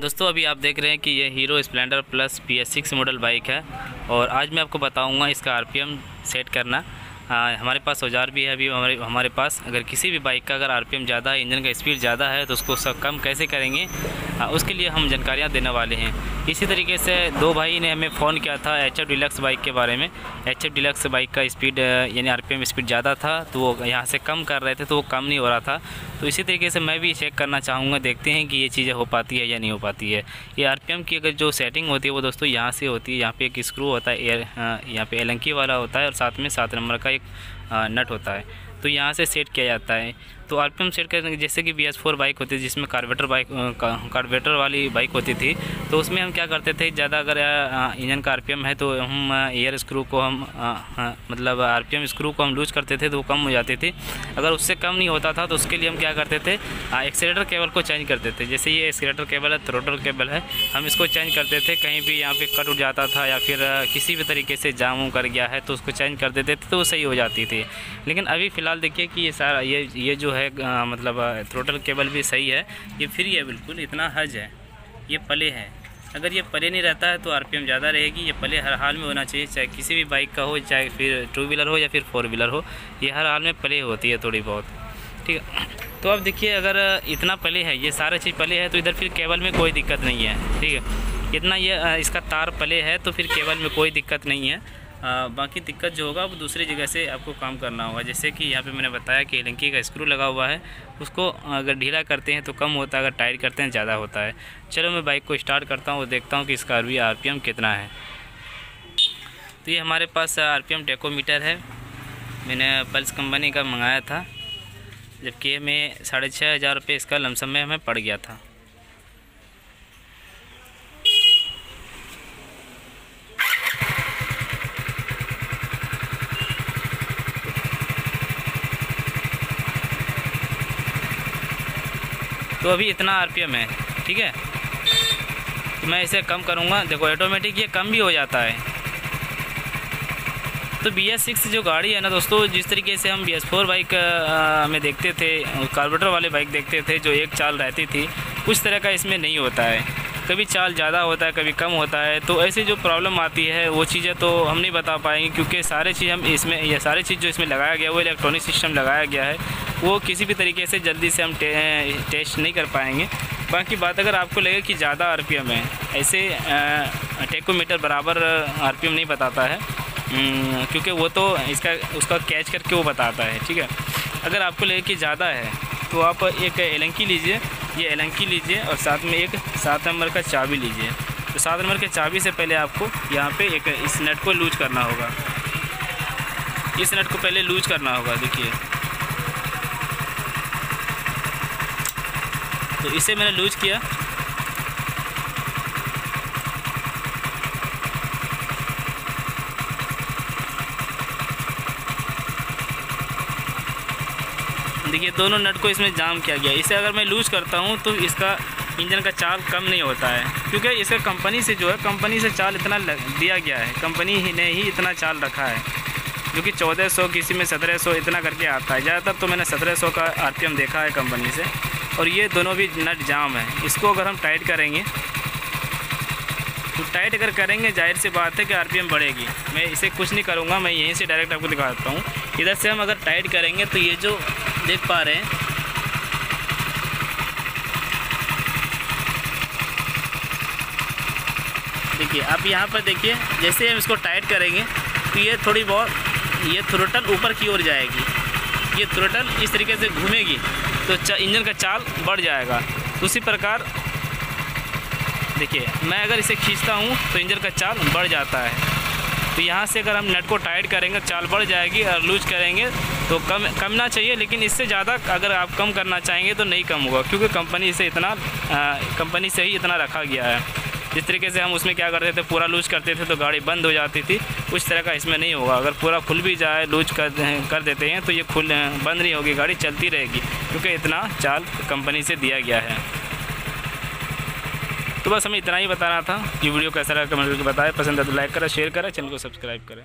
दोस्तों अभी आप देख रहे हैं कि ये Hero Splendor plus P S six model bike है और आज मैं आपको बताऊँगा इसका आरपीएम सेट करना। आ, हमारे पास औज़ार भी है अभी हमारे हमारे पास। अगर किसी भी बाइक का अगर आरपीएम ज़्यादा है इंजन का स्पीड ज़्यादा है तो उसको सब कम कैसे करेंगे? आ, उसके लिए हम जानकारियाँ देने वाले हैं। इसी तरीके से दो भाई ने हमें फ़ोन किया था एच एफ़ डिलक्स बाइक के बारे में। एच एफ़ डिलक्स बाइक का स्पीड यानी आर स्पीड ज़्यादा था तो वो यहाँ से कम कर रहे थे तो वो कम नहीं हो रहा था। तो इसी तरीके से मैं भी चेक करना चाहूँगा, देखते हैं कि ये चीज़ें हो पाती है या नहीं हो पाती है। ये आरपीएम की अगर जो सेटिंग होती है वो दोस्तों यहाँ से होती है, यहाँ पर एक स्क्रू होता है एयर यहाँ पर एलंकी वाला होता है और साथ में सात नंबर का एक नट होता है। तो यहाँ से सेट किया जाता है। तो आर पी एम सेट करने जैसे कि बी एस फोर बाइक होती है जिसमें कार्बेटर बाइक कार्बेटर वाली बाइक होती थी तो उसमें हम क्या करते थे, ज़्यादा अगर इंजन का आर पी एम है तो हम एयर स्क्रू को हम मतलब आर पी एम स्क्रू को हम लूज करते थे तो वो कम हो जाती थी। अगर उससे कम नहीं होता था तो उसके लिए हम क्या करते थे एक्सीटर केबल को चेंज करते थे। जैसे ये एक्सीटर केबल है थ्रोटल केबल है, हम इसको चेंज करते थे, कहीं भी यहाँ पर कट उठ जाता था या फिर किसी भी तरीके से जाम कर गया है तो उसको चेंज कर देते थे तो वो सही हो जाती थी। लेकिन अभी फ़िलहाल देखिए कि ये सारा, ये ये जो है आ, मतलब थ्रोटल केबल भी सही है। ये फ्री है बिल्कुल इतना हज है। ये पले है। अगर ये पले नहीं रहता है तो आरपीएम ज़्यादा रहेगी। ये पले हर हाल में होना चाहिए चाहे किसी भी बाइक का हो चाहे फिर टू व्हीलर हो या फिर फोर व्हीलर हो। ये हर हाल में पले होती है थोड़ी बहुत। ठीक है। तो अब देखिए अगर इतना पले है ये सारा चीज़ पले है तो इधर फिर केबल में कोई दिक्कत नहीं है। ठीक है। इतना ये इसका तार पले है तो फिर केबल में कोई दिक्कत नहीं है। बाकी दिक्कत जो होगा, वो दूसरी जगह से आपको काम करना होगा। जैसे कि यहाँ पे मैंने बताया कि एलंकी का स्क्रू लगा हुआ है, उसको अगर ढीला करते हैं तो कम होता है, अगर टाइट करते हैं ज़्यादा होता है। चलो मैं बाइक को स्टार्ट करता हूँ और देखता हूँ कि इसका आर कितना है। तो ये हमारे पास आर पी है। मैंने पल्स कंपनी का मंगाया था, जबकि हमें साढ़े छः हज़ार रुपये इसका लमसम में हमें पड़ गया था। तो अभी इतना आरपीएम है, ठीक है? तो मैं इसे कम करूँगा। देखो ऑटोमेटिक ये कम भी हो जाता है। तो बी एस सिक्स जो गाड़ी है ना दोस्तों, जिस तरीके से हम बी एस फोर बाइक में देखते थे कार्बोरेटर वाले बाइक देखते थे, जो एक चाल रहती थी उस तरह का इसमें नहीं होता है। कभी चाल ज़्यादा होता है कभी कम होता है तो ऐसी जो प्रॉब्लम आती है वो चीज़ें तो हम नहीं बता पाएँगे क्योंकि सारे चीज़ हम इसमें ये सारे चीज़ जो इसमें लगाया गया वो इलेक्ट्रॉनिक सिस्टम लगाया गया है वो किसी भी तरीके से जल्दी से हम टे, टेस्ट नहीं कर पाएँगे। बाकी बात अगर आपको लगे कि ज़्यादा आरपीएम है ऐसे टेकोमीटर बराबर आरपीएम नहीं बताता है क्योंकि वो तो इसका उसका कैच करके वो बताता है ठीक है? अगर आपको लगे कि ज़्यादा है तो आप एक एलंकी लीजिए ये एलंकी लीजिए और साथ में एक सात नंबर का चाबी लीजिए। तो सात नंबर के चाबी से पहले आपको यहाँ पे एक इस नट को लूज करना होगा। इस नट को पहले लूज करना होगा, देखिए। तो इसे मैंने लूज किया। देखिए, दोनों नट को इसमें जाम किया गया। इसे अगर मैं लूज करता हूँ तो इसका इंजन का चाल कम नहीं होता है। क्योंकि इसका कंपनी से जो है, कंपनी से चाल इतना दिया गया है। कंपनी ही ने ही इतना चाल रखा है, जो कि चौदह सौ, किसी में सत्रह सौ इतना करके आता है। ज़्यादातर तो मैंने सत्रह सौ का आर देखा है कंपनी से। और ये दोनों भी नट जाम है। इसको अगर हम टाइट करेंगे तो टाइट अगर करेंगे, ज़ाहिर सी बात है कि आरपीएम बढ़ेगी। मैं इसे कुछ नहीं करूँगा, मैं यहीं से डायरेक्ट आपको दिखा देता हूँ। इधर से हम अगर टाइट करेंगे तो ये जो देख पा रहे हैं, देखिए, आप यहाँ पर देखिए, जैसे हम इसको टाइट करेंगे तो ये थोड़ी बहुत, ये थ्रोटल ऊपर की ओर जाएगी। ये थ्रोटल इस तरीके से घूमेगी तो इंजन का चाल बढ़ जाएगा। उसी प्रकार देखिए, मैं अगर इसे खींचता हूँ तो इंजन का चाल बढ़ जाता है। तो यहाँ से अगर हम नट को टाइट करेंगे, चाल बढ़ जाएगी और लूज करेंगे तो कम कम ना चाहिए, लेकिन इससे ज़्यादा अगर आप कम करना चाहेंगे तो नहीं कम होगा, क्योंकि कंपनी से इतना कंपनी से ही इतना रखा गया है। जिस तरीके से हम उसमें क्या करते थे, पूरा लूज करते थे तो गाड़ी बंद हो जाती थी, उस तरह का इसमें नहीं होगा। अगर पूरा खुल भी जाए, लूज कर कर देते हैं तो ये खुल, बंद नहीं होगी, गाड़ी चलती रहेगी, क्योंकि इतना चाल कंपनी से दिया गया है। तो बस हमें इतना ही बताना था कि वीडियो कैसा लगा कमेंट करके बताएँ। पसंद है तो लाइक करें शेयर करें, चैनल को सब्सक्राइब करें।